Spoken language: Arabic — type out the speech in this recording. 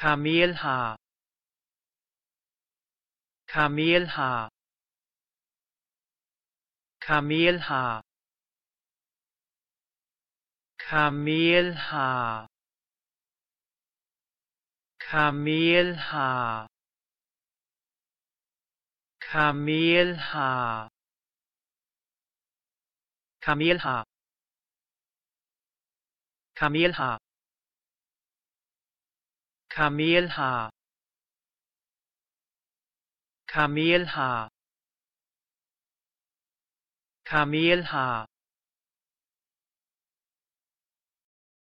kameelhaar kameelhaar kameelhaar kameelhaar kameelhaar kameelhaar kameelhaar kameelhaar كاميلها كاميلها كاميلها